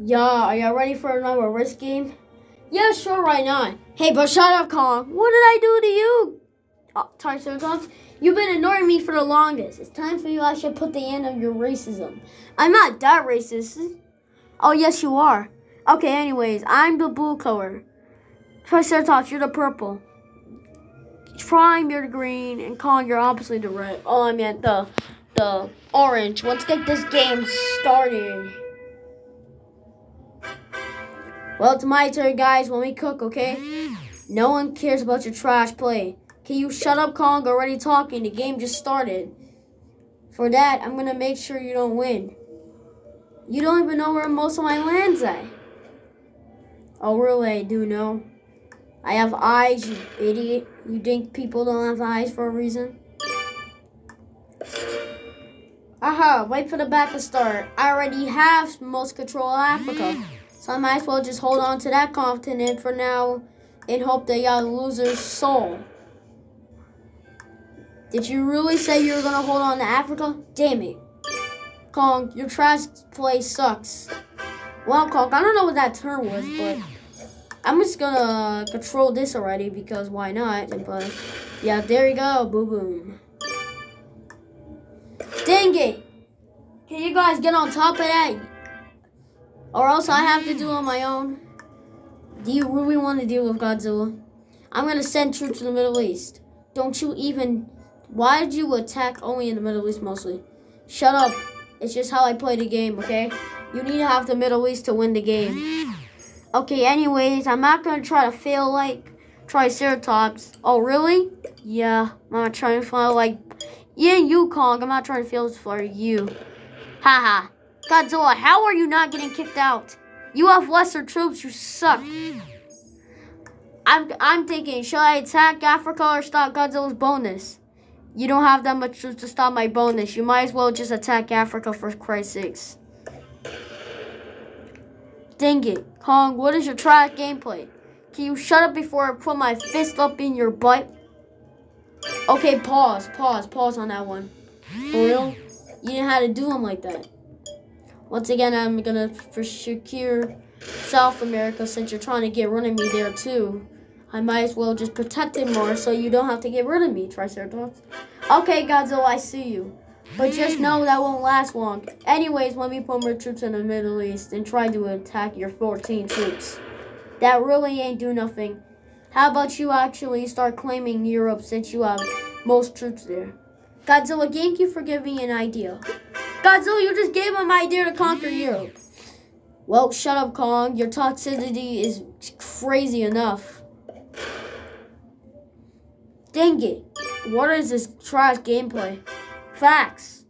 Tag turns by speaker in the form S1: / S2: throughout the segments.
S1: Yeah, are y'all ready for another risk game? Yeah, sure, why not? Hey, but shut up, Kong. What did I do to you? Oh, Triceratops, you've been ignoring me for the longest. It's time for you I should put the end of your racism. I'm not that racist. Oh, yes, you are. Okay, anyways, I'm the blue color. Triceratops, you're the purple. Prime, you're the green, and Kong, you're obviously the red. Oh, I meant the the orange. Let's get this game started. Well, it's my turn, guys, when we cook, okay? No one cares about your trash play. Can you shut up, Kong? Already talking. The game just started. For that, I'm gonna make sure you don't win. You don't even know where most of my land's at. Oh, really? I do know. I have eyes, you idiot. You think people don't have eyes for a reason? Aha, wait for the back to start. I already have most control of Africa. So I might as well just hold on to that continent for now and hope that y'all lose losers soul. Did you really say you were gonna hold on to Africa? Damn it. Kong, your trash play sucks. Well, Kong, I don't know what that term was, but I'm just gonna control this already because why not? But yeah, there you go, boom boom. Dang it! Can you guys get on top of that? Or else I have to do it on my own. Do you really want to deal with Godzilla? I'm gonna send troops to the Middle East. Don't you even... Why did you attack only in the Middle East mostly? Shut up. It's just how I play the game, okay? You need to have the Middle East to win the game. Okay, anyways, I'm not gonna try to fail like Triceratops. Oh, really? Yeah, I'm not trying to fail like... Yeah, you, Kong. I'm not trying to fail for you. Haha. Godzilla, how are you not getting kicked out? You have lesser troops, you suck. I'm I'm thinking, should I attack Africa or stop Godzilla's bonus? You don't have that much troops to stop my bonus. You might as well just attack Africa for Christ's sakes. Dang it. Kong, what is your trash gameplay? Can you shut up before I put my fist up in your butt? Okay, pause, pause, pause on that one. For real? You didn't have to do them like that. Once again, I'm gonna for secure South America since you're trying to get rid of me there too. I might as well just protect it more so you don't have to get rid of me, Triceratops. Okay, Godzilla, I see you. But just hmm. know that won't last long. Anyways, let me put more troops in the Middle East and try to attack your 14 troops. That really ain't do nothing. How about you actually start claiming Europe since you have most troops there? Godzilla, thank you for giving me an idea. Godzilla, you just gave him an idea to conquer Europe. Well, shut up, Kong. Your toxicity is crazy enough. Dang it. What is this trash gameplay? Facts.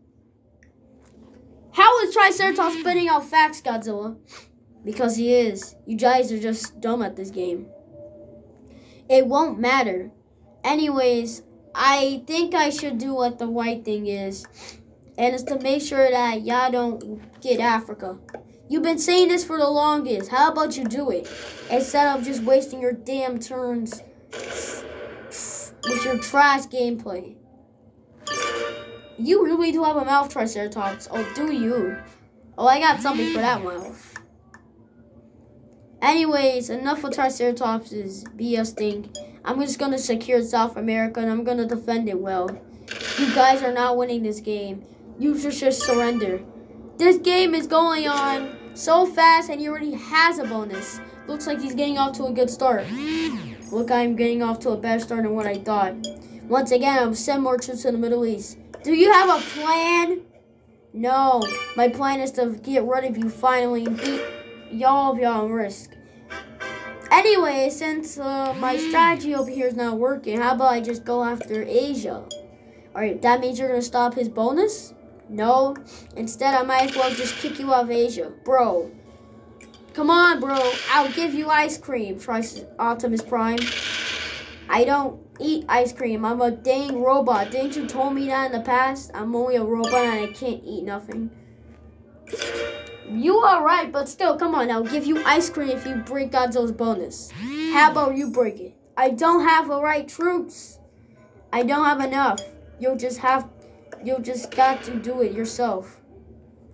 S1: How is Triceratops spitting out facts, Godzilla? Because he is. You guys are just dumb at this game. It won't matter. Anyways, I think I should do what the right thing is. And it's to make sure that y'all don't get Africa. You've been saying this for the longest. How about you do it? Instead of just wasting your damn turns with your trash gameplay. You really do have a mouth, Triceratops. Oh, do you? Oh, I got something for that mouth. Anyways, enough of Triceratops' BS thing. I'm just gonna secure South America and I'm gonna defend it well. You guys are not winning this game. You should just surrender. This game is going on so fast and he already has a bonus. Looks like he's getting off to a good start. Look, I'm getting off to a better start than what I thought. Once again, I'm send more troops to the Middle East. Do you have a plan? No, my plan is to get rid of you finally and beat y'all of y'all on risk. Anyway, since uh, my strategy over here is not working, how about I just go after Asia? Alright, that means you're going to stop his bonus? No. Instead, I might as well just kick you off Asia. Bro. Come on, bro. I'll give you ice cream. Try Optimus Prime. I don't eat ice cream. I'm a dang robot. Didn't you told me that in the past? I'm only a robot and I can't eat nothing. You are right, but still, come on. I'll give you ice cream if you break Godzilla's bonus. How about you break it? I don't have the right troops. I don't have enough. You'll just have, you'll just got to do it yourself.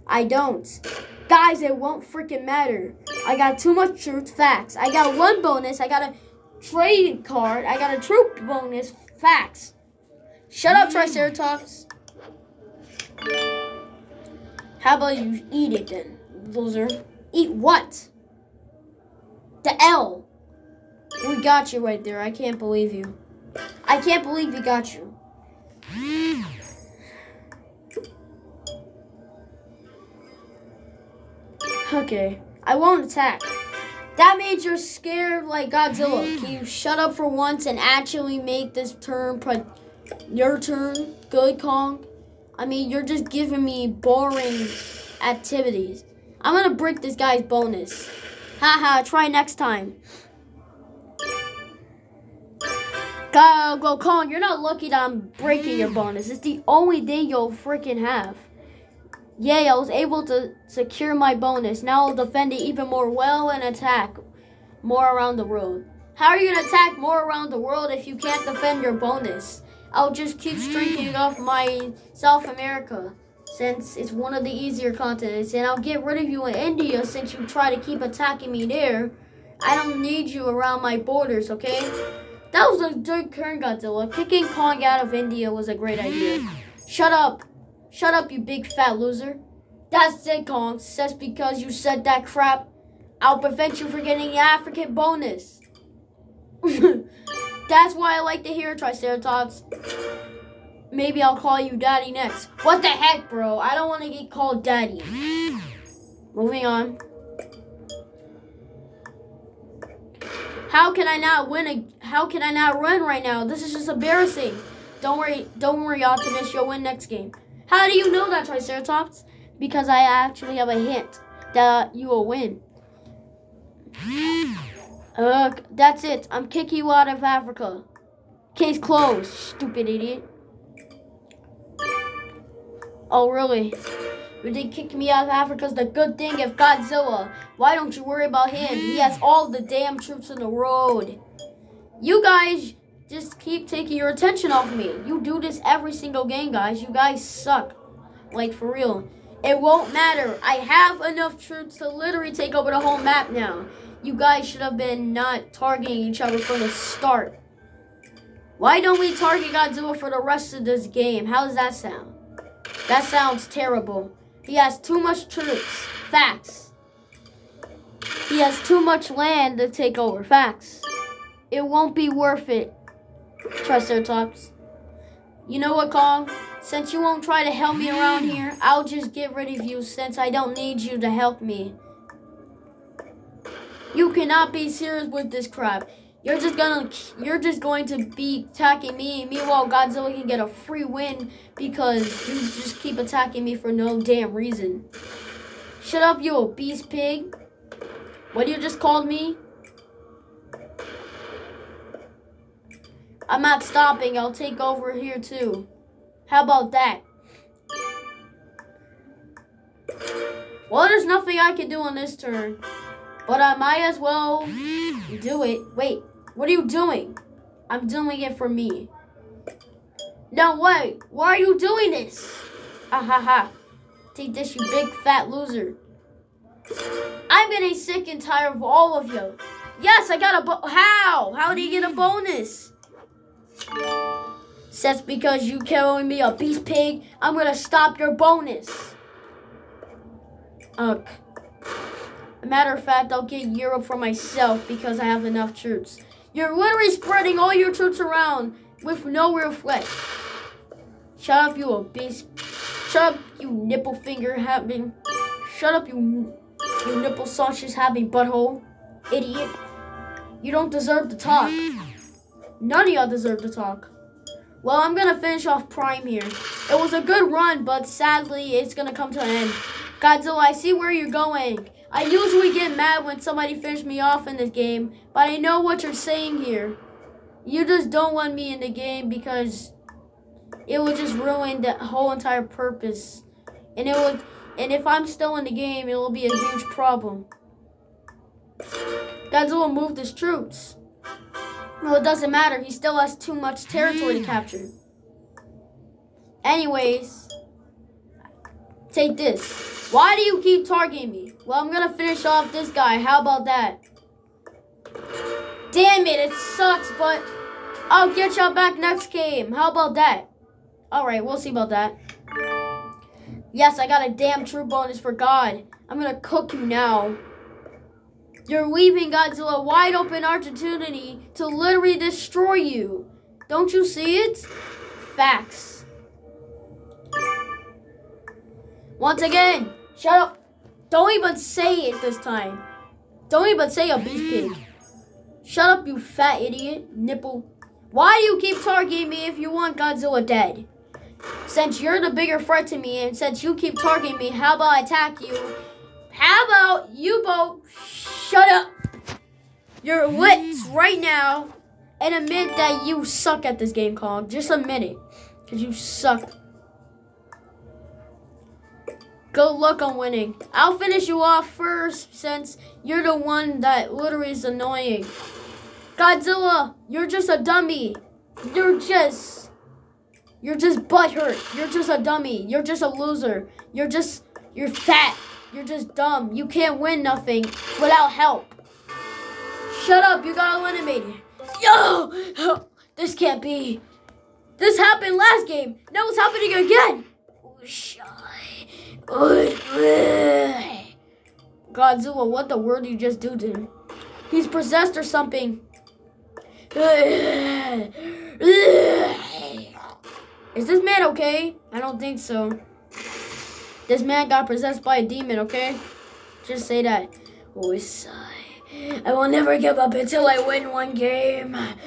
S1: I don't. Guys, it won't freaking matter. I got too much truth Facts. I got one bonus. I got a trade card. I got a troop bonus. Facts. Shut up, Triceratops. How about you eat it then, loser? Eat what? The L. We got you right there. I can't believe you. I can't believe we got you. Okay, I won't attack. That means you're scared like Godzilla. Can you shut up for once and actually make this turn your turn good, Kong? I mean, you're just giving me boring activities. I'm gonna break this guy's bonus. Haha, try next time. Go, go, Kong, you're not lucky that I'm breaking your bonus. It's the only thing you'll freaking have. Yay, I was able to secure my bonus. Now I'll defend it even more well and attack more around the world. How are you going to attack more around the world if you can't defend your bonus? I'll just keep streaking off my South America since it's one of the easier continents. And I'll get rid of you in India since you try to keep attacking me there. I don't need you around my borders, okay? That was a good turn, Godzilla. Kicking Kong out of India was a great idea. Shut up. Shut up, you big fat loser. That's it, Kong. Just because you said that crap, I'll prevent you from getting the African bonus. That's why I like to hear Triceratops. Maybe I'll call you Daddy next. What the heck, bro? I don't want to get called Daddy. Moving on. How can I not win a how can I not run right now? This is just embarrassing. Don't worry, don't worry, Optimus, you'll win next game. How do you know that, Triceratops? Because I actually have a hint that you will win. Uh, that's it. I'm kicking you out of Africa. Case closed, stupid idiot. Oh, really? You did kick me out of Africa's the good thing if Godzilla. Why don't you worry about him? He has all the damn troops in the road. You guys just keep taking your attention off me. You do this every single game, guys. You guys suck. Like, for real. It won't matter. I have enough troops to literally take over the whole map now. You guys should have been not targeting each other from the start. Why don't we target Godzilla for the rest of this game? How does that sound? That sounds terrible. He has too much troops. Facts. He has too much land to take over. Facts. It won't be worth it. Triceratops. You know what, Kong? Since you won't try to help me around here, I'll just get rid of you since I don't need you to help me. You cannot be serious with this crap. You're just gonna you're just going to be attacking me. Meanwhile, Godzilla can get a free win because you just keep attacking me for no damn reason. Shut up, you obese pig. What you just called me? I'm not stopping. I'll take over here too. How about that? Well, there's nothing I can do on this turn. But I might as well do it. Wait, what are you doing? I'm doing it for me. No, wait. Why are you doing this? Ha ha ha. Take this, you big fat loser. I'm getting sick and tired of all of you. Yes, I got a How? How did you get a bonus? Says because you calling me a beast pig, I'm gonna stop your bonus. Ugh. matter of fact, I'll get Europe for myself because I have enough troops. You're literally spreading all your troops around with no real flesh. Shut up, you obese. Shut up, you nipple finger having. Shut up, you, you nipple sausage having butthole. Idiot. You don't deserve to talk. None of y'all deserve to talk. Well, I'm going to finish off Prime here. It was a good run, but sadly, it's going to come to an end. Godzilla, I see where you're going. I usually get mad when somebody finishes me off in this game, but I know what you're saying here. You just don't want me in the game because it would just ruin the whole entire purpose. And it would and if I'm still in the game, it will be a huge problem. Godzilla moved his troops. Well, it doesn't matter. He still has too much territory to capture. Anyways, take this. Why do you keep targeting me? Well, I'm gonna finish off this guy. How about that? Damn it, it sucks, but I'll get y'all back next game. How about that? Alright, we'll see about that. Yes, I got a damn true bonus for God. I'm gonna cook you now. You're leaving Godzilla wide open opportunity to literally destroy you. Don't you see it? Facts. Once again, shut up. Don't even say it this time. Don't even say a beef pig. Shut up, you fat idiot. Nipple. Why do you keep targeting me if you want Godzilla dead? Since you're the bigger threat to me, and since you keep targeting me, how about I attack you? How about you both shut up? Your lips right now and admit that you suck at this game, Kong. Just a minute. Because you suck. Good luck on winning. I'll finish you off first since you're the one that literally is annoying. Godzilla, you're just a dummy. You're just, you're just butthurt. You're just a dummy. You're just a loser. You're just, you're fat. You're just dumb. You can't win nothing without help. Shut up. You got eliminated. Yo! This can't be. This happened last game. Now it's happening again. Godzilla, what the world you just do to him? He's possessed or something. Is this man okay? I don't think so. This man got possessed by a demon, okay? Just say that. Oh, sigh. I will never give up until I win one game.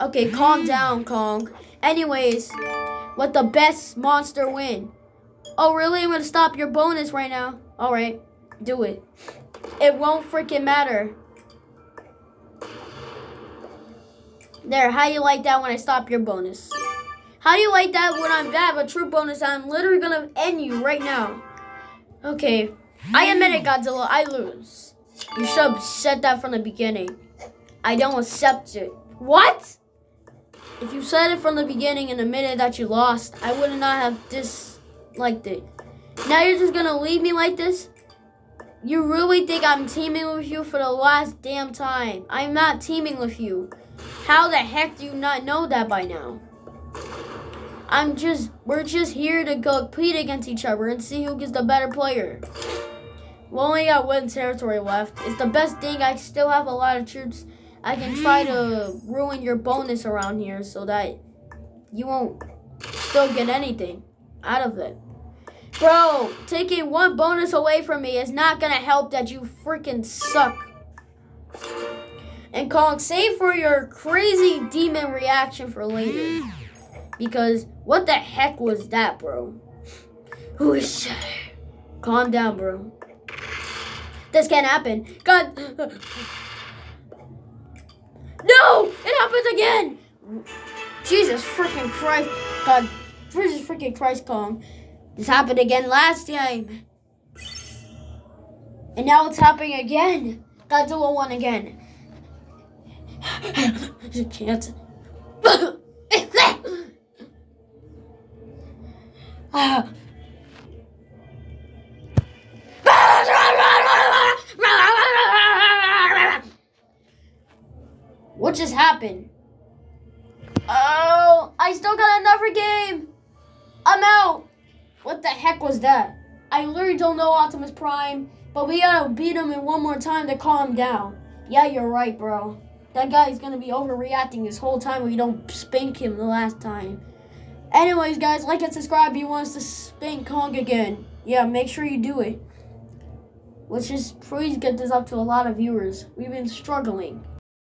S1: okay, calm down, Kong. Anyways, let the best monster win. Oh, really? I'm gonna stop your bonus right now. Alright, do it. It won't freaking matter. There, how do you like that when I stop your bonus? How do you like that when I'm have But true bonus? I'm literally gonna end you right now. Okay, I admit it, Godzilla. I lose. You should have said that from the beginning. I don't accept it. What? If you said it from the beginning and admitted that you lost, I would not have disliked it. Now you're just gonna leave me like this? You really think I'm teaming with you for the last damn time? I'm not teaming with you. How the heck do you not know that by now? I'm just, we're just here to go compete against each other and see who gets the better player. We only got one territory left. It's the best thing. I still have a lot of troops. I can try to ruin your bonus around here so that you won't still get anything out of it. Bro, taking one bonus away from me is not going to help that you freaking suck. And Kong, save for your crazy demon reaction for later. Because what the heck was that, bro? Who is Calm down, bro. This can't happen. God. No! It happens again! Jesus freaking Christ. God. Jesus freaking Christ, Kong. This happened again last time. And now it's happening again. Godzilla won again. I can't. what just happened? Oh, I still got another game. I'm out. What the heck was that? I literally don't know Optimus Prime, but we gotta beat him in one more time to calm him down. Yeah, you're right, bro. That guy's gonna be overreacting this whole time we don't spank him the last time. Anyways, guys, like and subscribe if you want us to spank Kong again. Yeah, make sure you do it. Let's just please get this up to a lot of viewers. We've been struggling.